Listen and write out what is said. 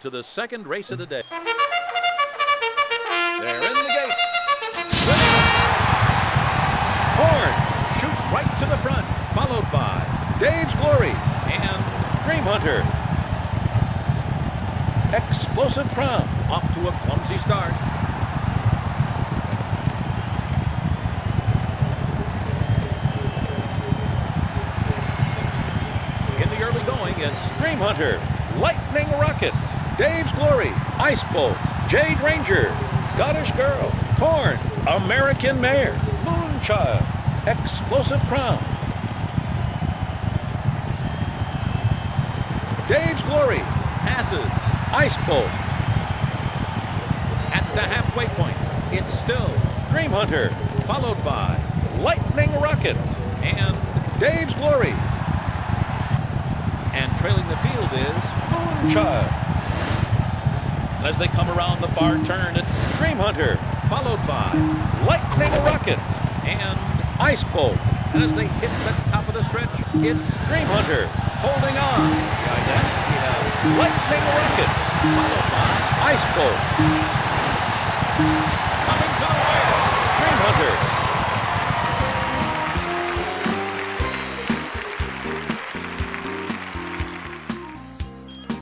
to the second race of the day. They're in the gates. Horn shoots right to the front, followed by Dave's Glory and Dream Hunter. Explosive Crown off to a clumsy start. In the early going, it's Dream Hunter, Lightning Rocket, Dave's Glory, Ice Bolt, Jade Ranger, Scottish Girl, Corn, American Mare, Moonchild, Explosive Crown. Dave's Glory passes Ice Bolt. At the halfway point, it's still Dream Hunter, followed by Lightning Rocket and Dave's Glory. Is Moonchild. As they come around the far turn, it's Dream Hunter, followed by Lightning Rocket and Ice Bolt. And as they hit the top of the stretch, it's Dream Hunter holding on. Behind that, we have Lightning Rocket, followed by Ice Bolt.